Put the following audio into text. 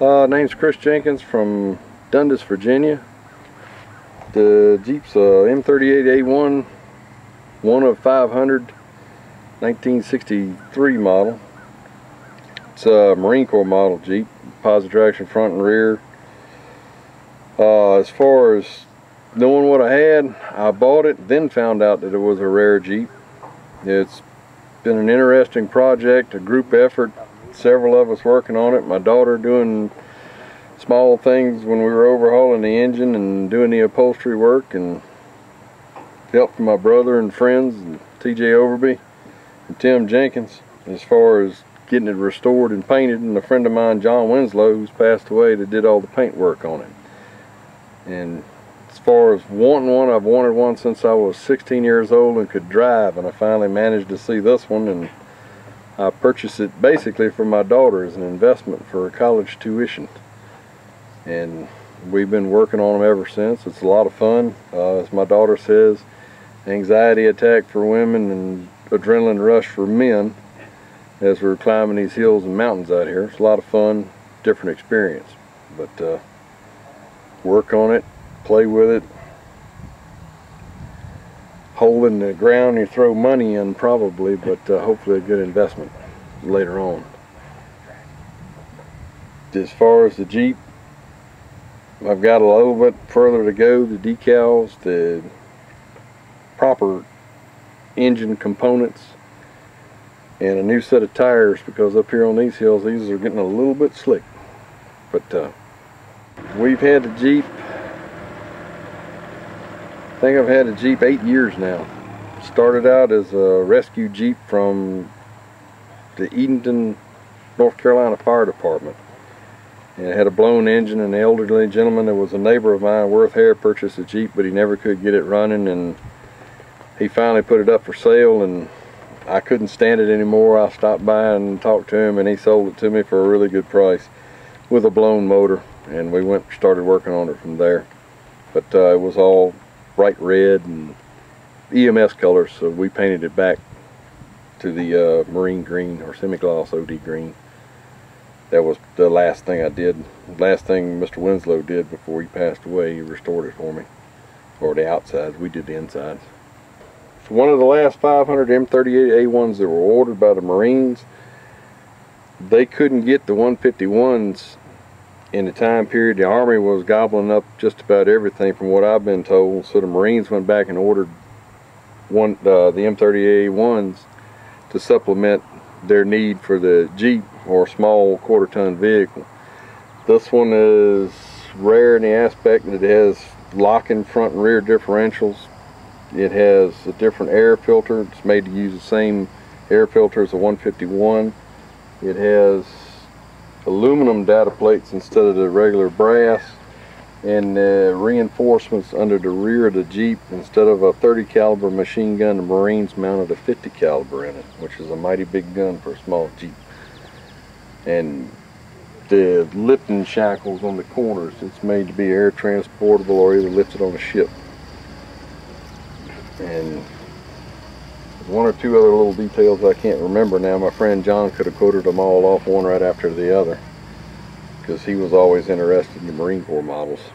Uh, name's Chris Jenkins from Dundas, Virginia. The Jeep's a M38A1, one of 500, 1963 model. It's a Marine Corps model Jeep, positive traction front and rear. Uh, as far as knowing what I had, I bought it, then found out that it was a rare Jeep. It's been an interesting project, a group effort, several of us working on it. My daughter doing small things when we were overhauling the engine and doing the upholstery work and help from my brother and friends and TJ Overby and Tim Jenkins as far as getting it restored and painted. And a friend of mine John Winslow who's passed away that did all the paint work on it. And as far as wanting one I've wanted one since I was 16 years old and could drive. And I finally managed to see this one and I purchased it basically for my daughter as an investment for college tuition and we've been working on them ever since. It's a lot of fun. Uh, as my daughter says, anxiety attack for women and adrenaline rush for men as we're climbing these hills and mountains out here. It's a lot of fun, different experience. But uh, work on it, play with it. Hole in the ground you throw money in probably, but uh, hopefully a good investment later on. As far as the Jeep, I've got a little bit further to go. The decals, the proper engine components, and a new set of tires because up here on these hills, these are getting a little bit slick. But uh, we've had the Jeep, I think I've had a Jeep eight years now. Started out as a rescue Jeep from the Edenton, North Carolina Fire Department. And it had a blown engine and the elderly gentleman that was a neighbor of mine Worth Hare purchased a Jeep but he never could get it running and he finally put it up for sale and I couldn't stand it anymore. I stopped by and talked to him and he sold it to me for a really good price with a blown motor and we went started working on it from there. But uh, it was all bright red and EMS colors so we painted it back to the uh, marine green or semi-gloss OD green that was the last thing I did. Last thing Mr. Winslow did before he passed away, he restored it for me. Or the outsides, we did the insides. So one of the last 500 M38A1s that were ordered by the Marines, they couldn't get the 151s in the time period. The Army was gobbling up just about everything from what I've been told. So the Marines went back and ordered one uh, the M38A1s to supplement their need for the Jeep or small quarter ton vehicle. This one is rare in the aspect that it has locking front and rear differentials. It has a different air filter. It's made to use the same air filter as a 151. It has aluminum data plates instead of the regular brass and uh, reinforcements under the rear of the Jeep instead of a 30 caliber machine gun the Marines mounted a 50 caliber in it which is a mighty big gun for a small Jeep. And the lifting shackles on the corners it's made to be air transportable or either lifted on a ship. And one or two other little details I can't remember now. My friend John could have quoted them all off one right after the other because he was always interested in the Marine Corps models